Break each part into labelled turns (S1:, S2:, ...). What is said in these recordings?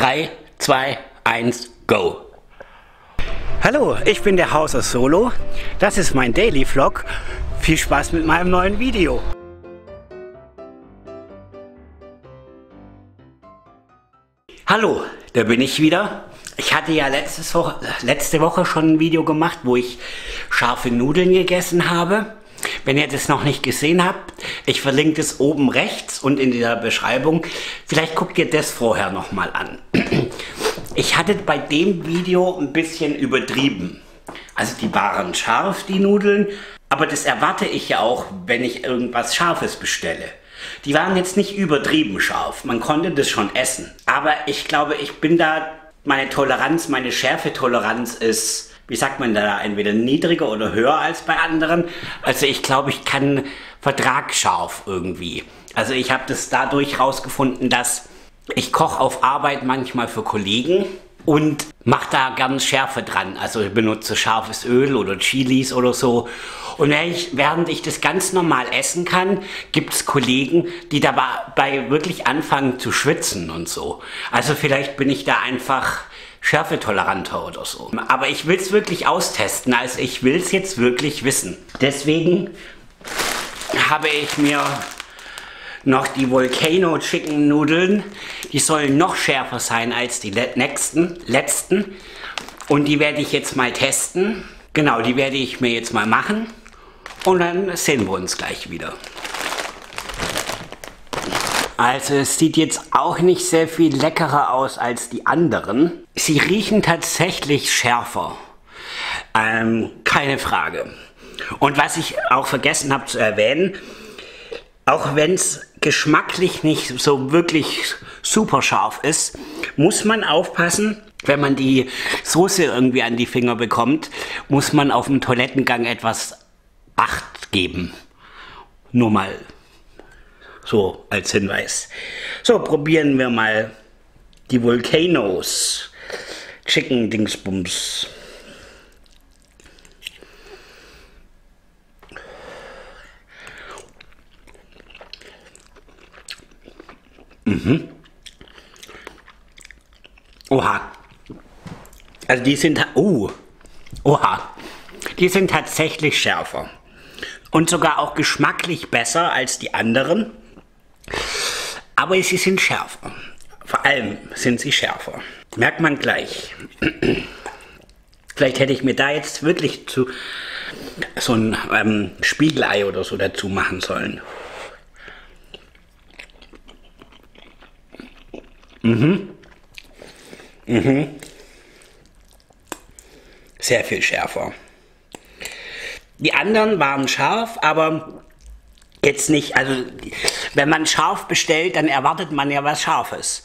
S1: 3, 2, 1, go!
S2: Hallo, ich bin der Hauser Solo. Das ist mein Daily Vlog. Viel Spaß mit meinem neuen Video.
S1: Hallo, da bin ich wieder. Ich hatte ja letztes Woche, letzte Woche schon ein Video gemacht, wo ich scharfe Nudeln gegessen habe. Wenn ihr das noch nicht gesehen habt, ich verlinke das oben rechts und in der Beschreibung. Vielleicht guckt ihr das vorher nochmal an. Ich hatte bei dem Video ein bisschen übertrieben. Also die waren scharf, die Nudeln, aber das erwarte ich ja auch, wenn ich irgendwas Scharfes bestelle. Die waren jetzt nicht übertrieben scharf, man konnte das schon essen. Aber ich glaube, ich bin da, meine Toleranz, meine Schärfetoleranz ist wie sagt man da, entweder niedriger oder höher als bei anderen. Also ich glaube, ich kann vertragsscharf irgendwie. Also ich habe das dadurch rausgefunden, dass ich koche auf Arbeit manchmal für Kollegen und mache da ganz Schärfe dran. Also ich benutze scharfes Öl oder Chilis oder so. Und während ich das ganz normal essen kann, gibt es Kollegen, die dabei wirklich anfangen zu schwitzen und so. Also vielleicht bin ich da einfach schärfetoleranter oder so. Aber ich will es wirklich austesten, also ich will es jetzt wirklich wissen. Deswegen habe ich mir noch die Volcano Chicken Nudeln. Die sollen noch schärfer sein als die nächsten, letzten. Und die werde ich jetzt mal testen. Genau, die werde ich mir jetzt mal machen. Und dann sehen wir uns gleich wieder. Also es sieht jetzt auch nicht sehr viel leckerer aus als die anderen. Sie riechen tatsächlich schärfer. Ähm, keine Frage. Und was ich auch vergessen habe zu erwähnen, auch wenn es geschmacklich nicht so wirklich super scharf ist, muss man aufpassen, wenn man die Soße irgendwie an die Finger bekommt, muss man auf dem Toilettengang etwas Acht geben. Nur mal so als Hinweis. So, probieren wir mal die Volcanoes. Chicken Dingsbums. Mhm. Oha. Also die sind, uh, oha. Die sind tatsächlich schärfer. Und sogar auch geschmacklich besser als die anderen. Aber sie sind schärfer. Vor allem sind sie schärfer. Merkt man gleich. Vielleicht hätte ich mir da jetzt wirklich zu so ein ähm, Spiegelei oder so dazu machen sollen. Mhm. Mhm. Sehr viel schärfer. Die anderen waren scharf, aber jetzt nicht, also wenn man scharf bestellt, dann erwartet man ja was Scharfes.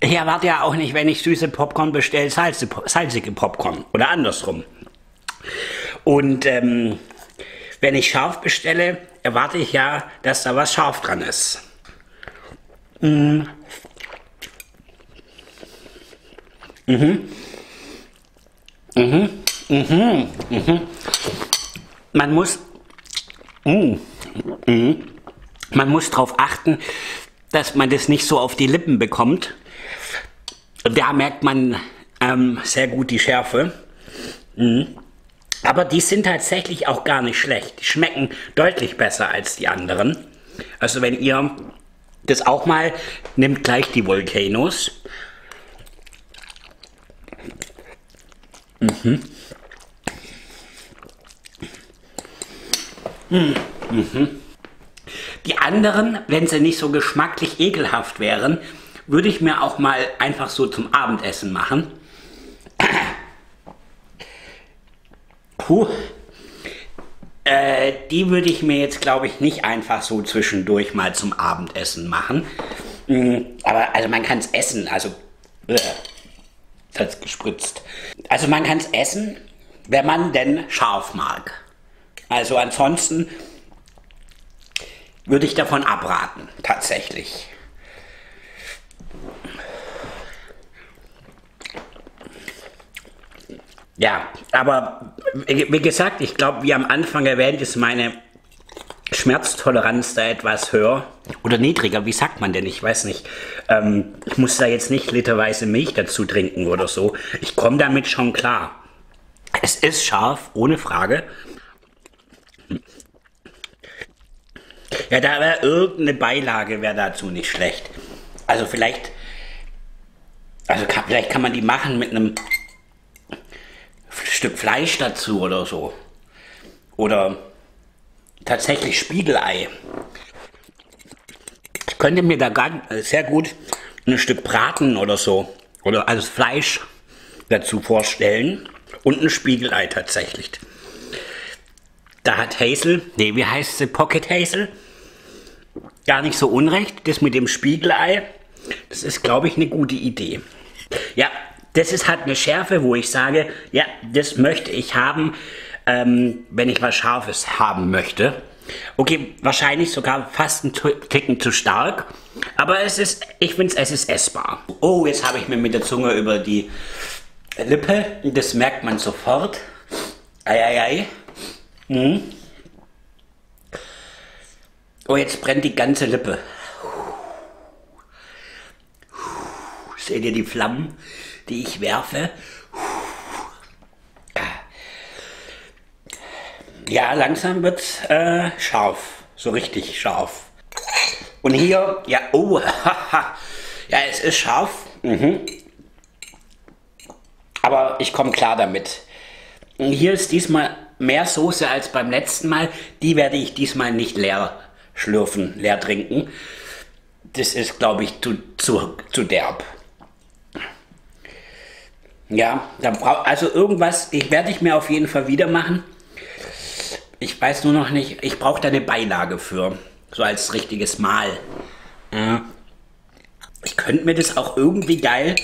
S1: Ich erwarte ja auch nicht, wenn ich süße Popcorn bestelle, salzige Popcorn oder andersrum. Und ähm, wenn ich scharf bestelle, erwarte ich ja, dass da was scharf dran ist. Mhm. Mhm. Mhm. Mhm. Mhm. Man muss. Mhm. Mhm. Man muss darauf achten, dass man das nicht so auf die Lippen bekommt. Da merkt man ähm, sehr gut die Schärfe. Mhm. Aber die sind tatsächlich auch gar nicht schlecht. Die schmecken deutlich besser als die anderen. Also wenn ihr das auch mal, nehmt gleich die Volcanoes. Mhm. Mhm. Mhm. Die anderen, wenn sie nicht so geschmacklich ekelhaft wären, würde ich mir auch mal einfach so zum Abendessen machen. Puh. Äh, die würde ich mir jetzt, glaube ich, nicht einfach so zwischendurch mal zum Abendessen machen. Mhm, aber also man kann es essen, also äh, das gespritzt. Also man kann es essen, wenn man denn scharf mag. Also ansonsten würde ich davon abraten, tatsächlich. Ja, aber wie gesagt, ich glaube, wie am Anfang erwähnt, ist meine Schmerztoleranz da etwas höher oder niedriger, wie sagt man denn? Ich weiß nicht. Ähm, ich muss da jetzt nicht literweise Milch dazu trinken oder so. Ich komme damit schon klar. Es ist scharf, ohne Frage. Ja, da wäre irgendeine Beilage wäre dazu nicht schlecht. Also vielleicht, also kann, vielleicht kann man die machen mit einem Stück Fleisch dazu oder so. Oder tatsächlich Spiegelei. Ich könnte mir da ganz, sehr gut ein Stück Braten oder so oder als Fleisch dazu vorstellen und ein Spiegelei tatsächlich. Da hat Hazel, nee, wie heißt sie, Pocket Hazel, gar nicht so unrecht. Das mit dem Spiegelei, das ist, glaube ich, eine gute Idee. Ja, das ist halt eine Schärfe, wo ich sage, ja, das möchte ich haben, ähm, wenn ich was Scharfes haben möchte. Okay, wahrscheinlich sogar fast ein Ticken zu stark, aber es ist, ich finde es ist essbar. Oh, jetzt habe ich mir mit der Zunge über die Lippe, das merkt man sofort. Eieiei. Hm. Oh, jetzt brennt die ganze Lippe. Seht ihr die Flammen, die ich werfe? Ja, langsam wird's äh, scharf. So richtig scharf. Und hier, ja, oh, ja, es ist scharf. Mhm. Aber ich komme klar damit. Und hier ist diesmal mehr Soße als beim letzten Mal. Die werde ich diesmal nicht leer schlürfen, leer trinken. Das ist, glaube ich, zu, zu, zu derb. Ja, also irgendwas, ich werde ich mir auf jeden Fall wieder machen. Ich weiß nur noch nicht, ich brauche da eine Beilage für. So als richtiges Mahl. Ja. Ich könnte mir das auch irgendwie geil.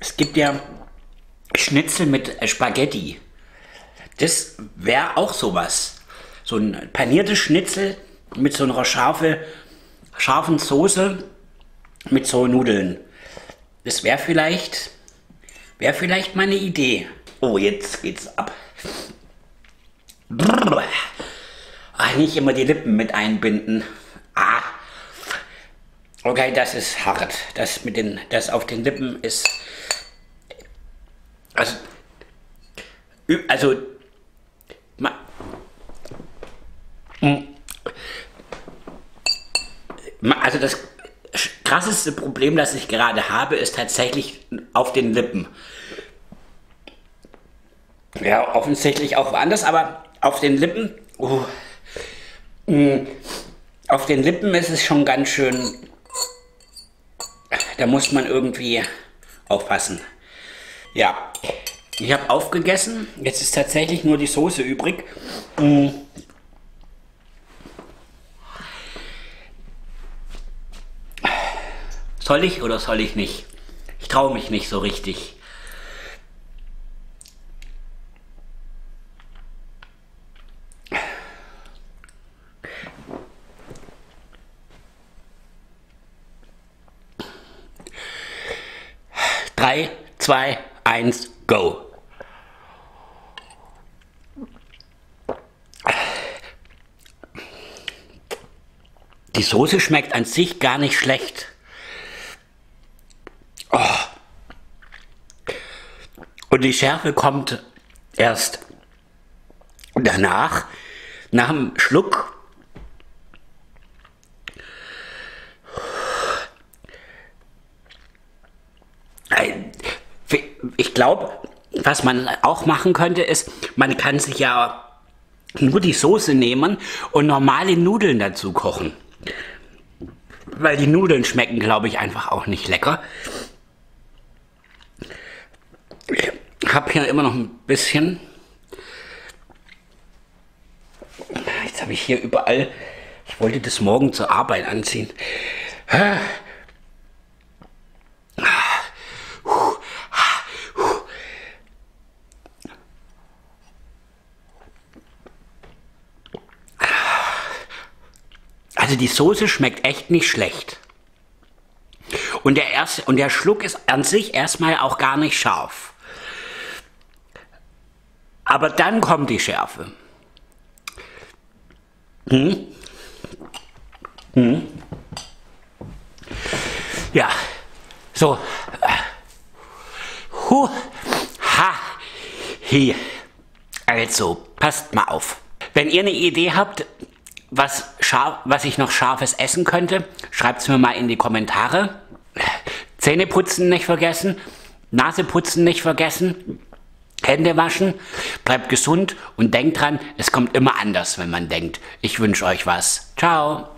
S1: Es gibt ja Schnitzel mit Spaghetti. Das wäre auch sowas. So ein paniertes Schnitzel mit so einer scharfe, scharfen Soße mit so Nudeln. Das wäre vielleicht, wäre vielleicht meine Idee. Oh, jetzt geht's ab. Brrr. Ach, nicht immer die Lippen mit einbinden. Ah. Okay, das ist hart. Das mit den, das auf den Lippen ist. Also, also, also das krasseste Problem, das ich gerade habe, ist tatsächlich auf den Lippen. Ja, offensichtlich auch woanders, aber auf den Lippen, uh, mh, auf den Lippen ist es schon ganz schön, da muss man irgendwie aufpassen. Ja, ich habe aufgegessen, jetzt ist tatsächlich nur die Soße übrig. Mh. Soll ich oder soll ich nicht? Ich traue mich nicht so richtig. Drei, zwei, eins, go. Die Soße schmeckt an sich gar nicht schlecht. Und die Schärfe kommt erst danach, nach dem Schluck. Ich glaube, was man auch machen könnte, ist, man kann sich ja nur die Soße nehmen und normale Nudeln dazu kochen. Weil die Nudeln schmecken, glaube ich, einfach auch nicht lecker. Ich habe hier immer noch ein bisschen. Jetzt habe ich hier überall. Ich wollte das morgen zur Arbeit anziehen. Also die Soße schmeckt echt nicht schlecht. Und der, erste, und der Schluck ist an sich erstmal auch gar nicht scharf. Aber dann kommt die Schärfe. Hm? Mhm. Ja, so. Hu, ha, hi. Also, passt mal auf. Wenn ihr eine Idee habt, was, was ich noch scharfes essen könnte, schreibt es mir mal in die Kommentare. Zähne putzen nicht vergessen, Nase putzen nicht vergessen, Hände waschen, bleibt gesund und denkt dran, es kommt immer anders, wenn man denkt. Ich wünsche euch was. Ciao.